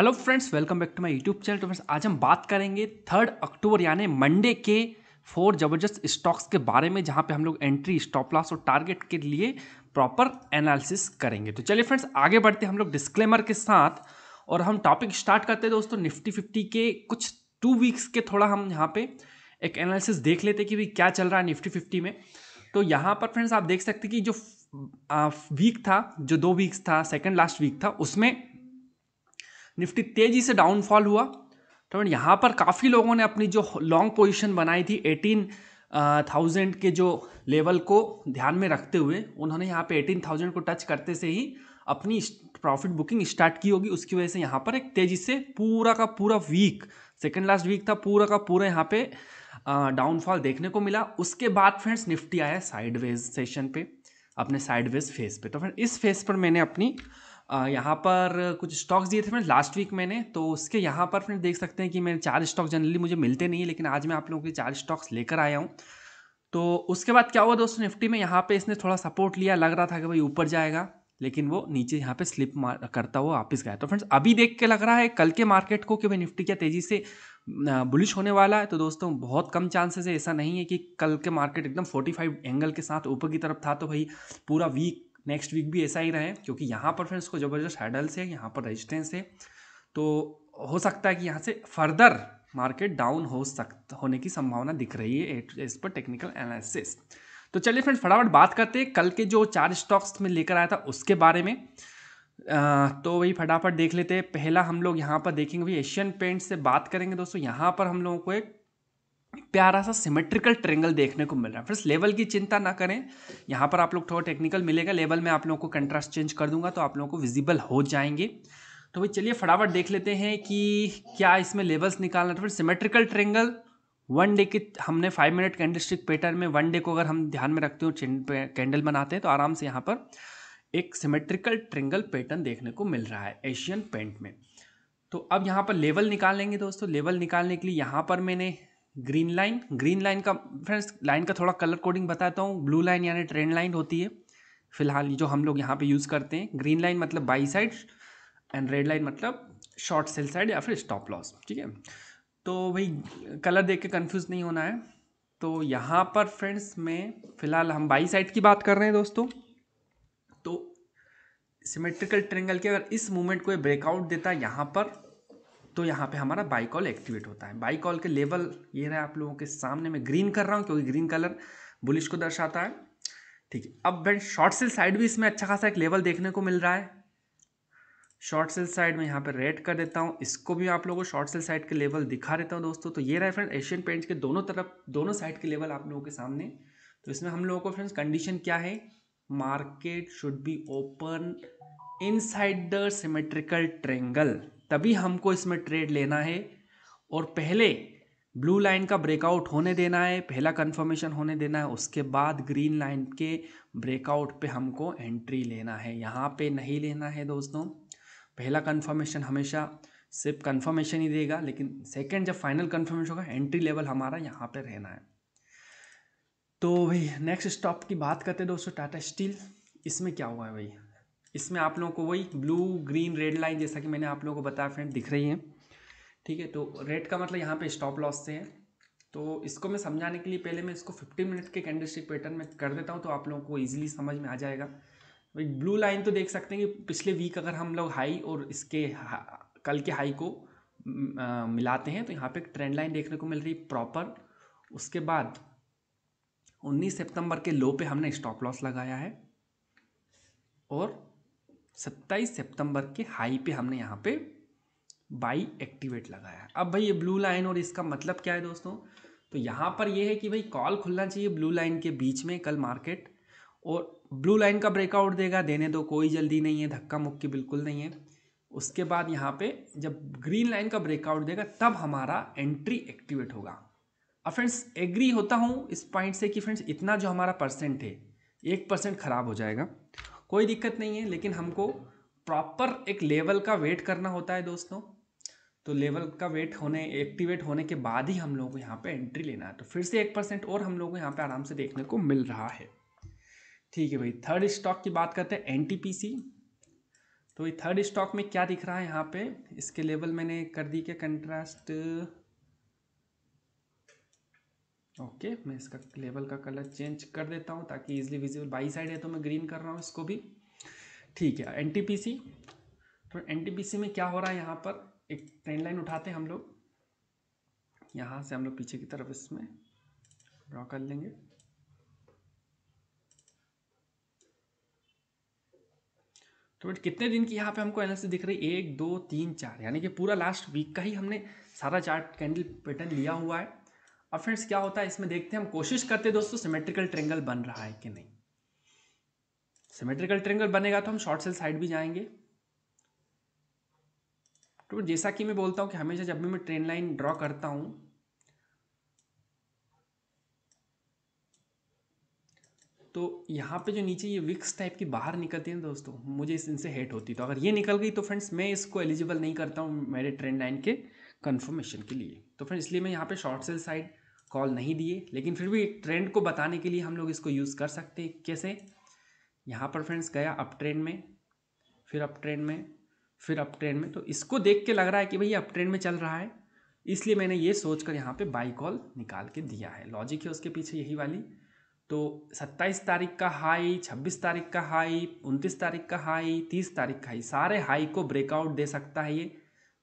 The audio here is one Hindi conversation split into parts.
Hello friends welcome back to my YouTube channel तो फ्रेंड्स आज हम बात करेंगे थर्ड अक्टूबर यानी मंडे के फोर ज़बरदस्त स्टॉक्स के बारे में, जहाँ पे हम लोग एंट्री स्टॉप लॉस और टारगेट के लिए प्रॉपर एनालिसिस करेंगे। तो चलिए फ्रेंड्स आगे बढ़ते हम लोग डिस्क्लेमर के साथ और हम टॉपिक स्टार्ट करते हैं दोस्तों निफ्टी फिफ्टी के कुछ टू वीक्स के थोड़ा हम यहाँ पर एक एनालिसिस देख लेते कि भाई क्या चल रहा है निफ्टी फिफ्टी में। तो यहाँ पर फ्रेंड्स आप देख सकते कि जो वीक था, जो दो वीक्स था सेकेंड लास्ट वीक था, उसमें निफ्टी तेज़ी से डाउनफॉल हुआ। तो यहाँ पर काफ़ी लोगों ने अपनी जो लॉन्ग पोजीशन बनाई थी एटीन थाउज़ेंड के जो लेवल को ध्यान में रखते हुए, उन्होंने यहाँ पे एटीन थाउज़ेंड को टच करते से ही अपनी प्रॉफिट बुकिंग स्टार्ट की होगी। उसकी वजह से यहाँ पर एक तेज़ी से पूरा का पूरा वीक सेकेंड लास्ट वीक था, पूरा का पूरा यहाँ पे डाउनफॉल देखने को मिला। उसके बाद फ्रेंड्स निफ्टी आया साइडवेज सेशन पे, अपने साइडवेज फेस पे। तो फ्रेंड इस फेस पर मैंने अपनी यहाँ पर कुछ स्टॉक्स दिए थे फ्रेंड लास्ट वीक मैंने तो उसके यहाँ पर फ्रेंड देख सकते हैं कि मेरे चार स्टॉक जनरली मुझे मिलते नहीं है, लेकिन आज मैं आप लोगों के चार स्टॉक्स लेकर आया हूँ। तो उसके बाद क्या हुआ दोस्तों निफ्टी में यहाँ पे इसने थोड़ा सपोर्ट लिया, लग रहा था कि भाई ऊपर जाएगा, लेकिन वो नीचे यहाँ पे स्लिप मार, करता हुआ वापस गया। तो फ्रेंड्स, अभी देख के लग रहा है कल के मार्केट को कि भाई निफ्टी क्या तेज़ी से बुलिश होने वाला है। तो दोस्तों, बहुत कम चांसेस है, ऐसा नहीं है कि कल के मार्केट एकदम 45 एंगल के साथ ऊपर की तरफ़ था तो भाई पूरा वीक नेक्स्ट वीक भी ऐसा ही रहे क्योंकि यहाँ पर फ्रेंड्स को ज़बरदस्त हैडल्स है यहाँ पर रेजिस्टेंस है तो हो सकता है कि यहाँ से फर्दर मार्केट डाउन हो सक होने की संभावना दिख रही है इस पर टेक्निकल एनालिसिस तो चलिए फ्रेंड्स फटाफट बात करते हैं कल के जो चार स्टॉक्स में लेकर आया था उसके बारे में। आ, तो वही फटाफट देख लेते हैं। पहला हम लोग यहाँ पर देखेंगे भाई एशियन पेंट से बात करेंगे दोस्तों। यहाँ पर हम लोगों को एक प्यारा सा सिमेट्रिकल ट्रेंगल देखने को मिल रहा है। फ्रेंड्स लेवल की चिंता ना करें। यहाँ पर आप लोग थोड़ा टेक्निकल मिलेगा। लेवल में आप लोगों को कंट्रास्ट चेंज कर दूँगा तो आप लोगों को विजिबल हो जाएँगे। तो भाई, चलिए फटाफट देख लेते हैं कि क्या इसमें लेवल्स निकालना तो फिर सिमेट्रिकल ट्रेंगल वन डे के हमने five minute candlestick pattern में वन डे को अगर हम ध्यान में रखते हो कैंडल बनाते हैं तो आराम से यहाँ पर एक सिमेट्रिकल ट्रेंगल पैटर्न देखने को मिल रहा है एशियन पेंट में। तो अब यहाँ पर लेवल निकाल लेंगे दोस्तों। लेवल निकालने के लिए यहाँ पर मैंने ग्रीन लाइन। ग्रीन लाइन का फ्रेंड्स लाइन का थोड़ा कलर कोडिंग बताता हूँ। ब्लू लाइन यानी ट्रेंड लाइन होती है। फ़िलहाल जो हम लोग यहाँ पे यूज़ करते हैं ग्रीन लाइन मतलब buy side and red line मतलब शॉर्ट सेल साइड या फिर स्टॉप लॉस ठीक है? तो भाई कलर देख के कन्फ्यूज़ नहीं होना है। तो यहाँ पर फ्रेंड्स में फ़िलहाल हम बाई साइड की बात कर रहे हैं दोस्तों। तो सिमेट्रिकल ट्रेंगल के अगर इस मूवमेंट को ब्रेकआउट देता है यहाँ पर तो यहाँ पे हमारा बाई कॉल एक्टिवेट होता है। बाई कॉल के लेवल ये रहा आप लोगों के सामने मैं ग्रीन कर रहा हूँ क्योंकि ग्रीन कलर बुलिश को दर्शाता है। ठीक है, अब फ्रेंड शॉर्ट सेल साइड भी इसमें अच्छा खासा एक लेवल देखने को मिल रहा है। शॉर्ट सेल साइड में यहाँ पर रेड कर देता हूँ। इसको भी आप लोगों को शॉर्ट सेल साइड के लेवल दिखा देता हूँ दोस्तों। तो ये रहा फ्रेंड एशियन पेंट्स के दोनों तरफ़, दोनों साइड के लेवल आप लोगों के सामने। तो इसमें हम लोगों को फ्रेंड्स कंडीशन क्या है? Market should be open inside the symmetrical triangle तभी हमको इसमें ट्रेड लेना है। और पहले ब्लू लाइन का ब्रेकआउट होने देना है, पहला कंफर्मेशन होने देना है, उसके बाद ग्रीन लाइन के ब्रेकआउट पे हमको एंट्री लेना है। यहाँ पे नहीं लेना है दोस्तों। पहला कंफर्मेशन हमेशा सिर्फ़ कंफर्मेशन ही देगा, लेकिन सेकंड जब फाइनल कंफर्मेशन होगा एंट्री लेवल हमारा यहाँ पे रहना है। तो भाई नेक्स्ट स्टॉप की बात करते हैं दोस्तों टाटा स्टील इसमें क्या हुआ है भाई? इसमें आप लोगों को वही ब्लू ग्रीन रेड लाइन जैसा कि मैंने आप लोगों को बताया फ्रेंड दिख रही है। ठीक है तो रेड का मतलब यहाँ पे स्टॉप लॉस से है। तो इसको मैं समझाने के लिए पहले मैं इसको 15 मिनट के कैंडलस्टिक पैटर्न में कर देता हूँ तो आप लोगों को ईजिली समझ में आ जाएगा। ब्लू लाइन तो देख सकते हैं कि पिछले वीक अगर हम लोग हाई और इसके कल के हाई को मिलाते हैं तो यहाँ पे एक ट्रेंड लाइन देखने को मिल रही है प्रॉपर उसके बाद 19 सितंबर के लो पे हमने स्टॉप लॉस लगाया है। और सत्ताईस सितंबर के हाई पे हमने यहाँ पे बाई एक्टिवेट लगाया। अब भाई ये ब्लू लाइन और इसका मतलब क्या है दोस्तों? तो यहाँ पर ये है कि भाई कॉल खुलना चाहिए ब्लू लाइन के बीच में कल मार्केट और ब्लू लाइन का ब्रेकआउट देगा, देने दो, कोई जल्दी नहीं है, धक्का मुक्की बिल्कुल नहीं है। उसके बाद यहाँ पे जब ग्रीन लाइन का ब्रेकआउट देगा, तब हमारा एंट्री एक्टिवेट होगा। अब फ्रेंड्स एग्री होता हूँ इस पॉइंट से कि फ्रेंड्स इतना जो हमारा परसेंट है, एक परसेंट खराब हो जाएगा। कोई दिक्कत नहीं है, लेकिन हमको प्रॉपर एक लेवल का वेट करना होता है दोस्तों। तो लेवल का वेट होने एक्टिवेट होने के बाद ही हम लोगों को यहाँ पे एंट्री लेना है। तो फिर से एक परसेंट और हम लोगों को यहाँ पे आराम से देखने को मिल रहा है। ठीक है भाई थर्ड स्टॉक की बात करते हैं एनटीपीसी तो ये थर्ड स्टॉक में क्या दिख रहा है यहाँ पे? इसके लेवल मैंने कर दी क्या कंट्रास्ट ओके, मैं इसका लेवल का कलर चेंज कर देता हूँ ताकि इजीली विजिबल बाई साइड है तो मैं ग्रीन कर रहा हूँ इसको भी। ठीक है एनटीपीसी तो एनटीपीसी में क्या हो रहा है यहाँ पर? एक ट्रेन लाइन उठाते हैं हम लोग। यहाँ से हम लोग पीछे की तरफ़ इसमें ड्रॉ कर लेंगे। तो बट कितने दिन की यहाँ पे हमको एनालिसिस दिख रही है? एक, दो, तीन, चार। यानी कि पूरा लास्ट वीक का ही हमने सारा चार्ट कैंडल पैटर्न लिया हुआ है। अब फ्रेंड्स क्या होता है? इसमें देखते हैं, हम कोशिश करते हैं दोस्तों सिमेट्रिकल ट्रेंगल बन रहा है कि नहीं? सिमेट्रिकल ट्रेंगल बनेगा तो हम शॉर्ट सेल साइड भी जाएँगे। तो जैसा कि मैं बोलता हूँ कि हमेशा जब भी मैं ट्रेन लाइन ड्रॉ करता हूँ तो यहाँ पे जो नीचे ये विक्स टाइप की बाहर निकलती है दोस्तों, मुझे इस इनसे हेट होती तो अगर ये निकल गई तो फ्रेंड्स मैं इसको एलिजिबल नहीं करता हूँ मेरे ट्रेंड लाइन के कन्फर्मेशन के लिए। तो फ्रेंड्स इसलिए मैं यहाँ पे शॉर्ट सेल साइड कॉल नहीं दिए, लेकिन फिर भी ट्रेंड को बताने के लिए हम लोग इसको यूज़ कर सकते हैं। कैसे? यहाँ पर फ्रेंड्स गया अप ट्रेंड में, फिर अप ट्रेंड में, फिर अप ट्रेंड में। तो इसको देख के लग रहा है कि भाई अप ट्रेंड में चल रहा है। इसलिए मैंने ये सोच कर यहाँ पर बाई कॉल निकाल के दिया है। लॉजिक है उसके पीछे यही वाली। तो 27 तारीख का हाई 26 तारीख का हाई 29 तारीख का हाई 30 तारीख का हाई सारे हाई को ब्रेकआउट दे सकता है ये।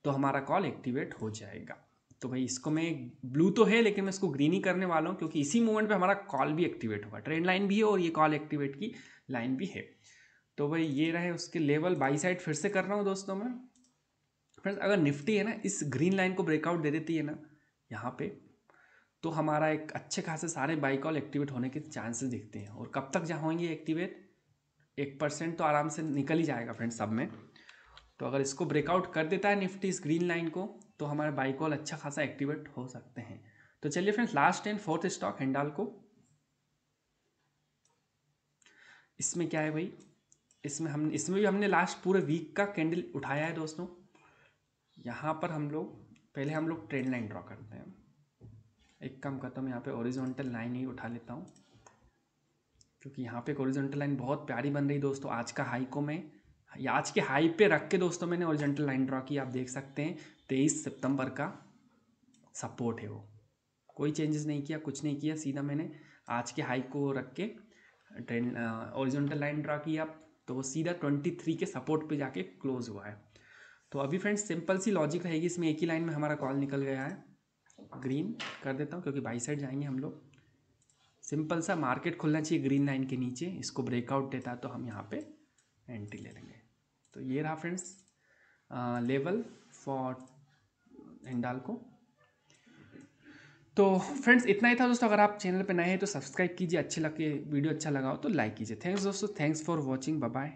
तो हमारा कॉल एक्टिवेट हो जाएगा। तो भाई इसको मैं ब्लू तो है, लेकिन मैं इसको ग्रीन ही करने वाला हूँ, क्योंकि इसी मोमेंट पे हमारा कॉल भी एक्टिवेट होगा। ट्रेंड लाइन भी है और ये कॉल एक्टिवेट की लाइन भी है। तो भाई ये रहे उसके लेवल बाई साइड फिर से कर रहा हूँ दोस्तों मैं। फ्रेंड्स अगर निफ्टी है ना, इस ग्रीन लाइन को ब्रेकआउट दे देती है ना, यहाँ पे तो हमारा एक अच्छे खासे सारे बाई कॉल एक्टिवेट होने के चांसेस दिखते हैं। और कब तक जहाँ होंगे एक्टिवेट एक परसेंट तो आराम से निकल ही जाएगा फ्रेंड्स सब में। तो अगर इसको ब्रेकआउट कर देता है निफ्टी इस ग्रीन लाइन को तो हमारे बाई कॉल अच्छा खासा एक्टिवेट हो सकते हैं। तो चलिए friends last and fourth stock हिंडाल को। इसमें क्या है भाई? इसमें हम, इसमें भी हमने लास्ट पूरे वीक का कैंडल उठाया है दोस्तों। यहाँ पर हम लोग, पहले हम लोग ट्रेंड लाइन ड्रॉ करते हैं। एक काम करता हूँ, यहाँ पे ओरिजोनटल लाइन ही उठा लेता हूँ। क्योंकि यहाँ पे ओरिजेंटल लाइन बहुत प्यारी बन रही दोस्तों, आज का हाई को मैं आज के हाई पे रख के दोस्तों मैंने ओरिजेंटल लाइन ड्रॉ की, आप देख सकते हैं। तेईस सितंबर का सपोर्ट है वो। कोई चेंजेस नहीं किया, कुछ नहीं किया, सीधा मैंने आज के हाई को रख के ट्रेंड ओरिजेंटल लाइन ड्रॉ किया तो वो सीधा ट्वेंटी थ्री के सपोर्ट पे जाके क्लोज हुआ है। तो अभी फ्रेंड्स सिंपल सी लॉजिक रहेगी, इसमें एक ही लाइन में हमारा कॉल निकल गया है। ग्रीन कर देता हूँ, क्योंकि बाई साइड जाएँगे हम लोग। सिंपल सा मार्केट खुलना चाहिए ग्रीन लाइन के नीचे, इसको ब्रेकआउट देता है तो हम यहाँ पे तो ये रहा फ्रेंड्स लेवल फॉर हिंडाल को। तो फ्रेंड्स इतना ही था दोस्तों। अगर आप चैनल पे नए हैं तो सब्सक्राइब कीजिए। अच्छे लगे वीडियो अच्छा लगा हो तो लाइक कीजिए। थैंक्स दोस्तों। Thanks for watching bye